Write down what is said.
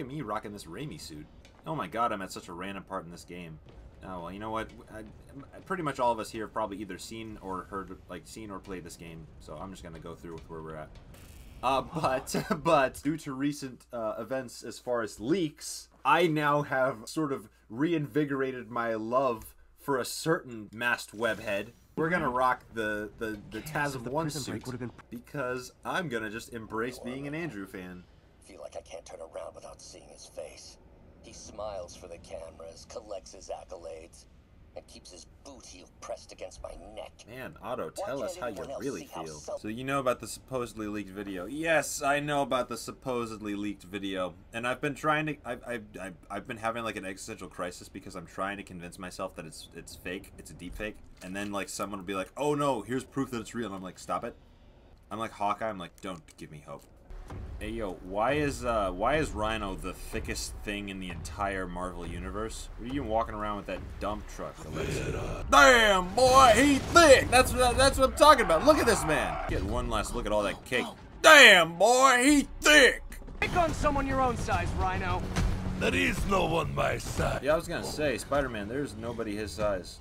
at me rocking this Raimi suit. Oh my god, I'm at such a random part in this game. Oh well, you know what? I, pretty much all of us here have probably either seen or heard, like, seen or played this game. So I'm just gonna go through with where we're at. Uh, but but due to recent uh, events as far as leaks, I now have sort of reinvigorated my love for a certain masked webhead. We're gonna rock the the the TASM one suit because I'm gonna just embrace being an Andrew fan. Feel like I can't turn around without seeing his face. He smiles for the cameras, collects his accolades, and keeps his boot heel pressed against my neck. Man, Otto, tell us how you really feel. So you know about the supposedly leaked video? Yes, I know about the supposedly leaked video, and I've been trying to. I've I've, I've, I've been having like an existential crisis because I'm trying to convince myself that it's it's fake, it's a deep fake, and then like someone will be like, "Oh no, here's proof that it's real," and I'm like, "Stop it." I'm like Hawkeye. I'm like, "Don't give me hope." Hey yo, why is uh why is Rhino the thickest thing in the entire Marvel universe? What are you even walking around with that dump truck, Aleksei? Damn boy, he thick. That's what that's what I'm talking about. Look at this man. Get one last look at all that cake. Damn boy, he thick. Pick on someone your own size, Rhino. There is no one my size. Yeah, I was gonna say Spider-Man. There's nobody his size.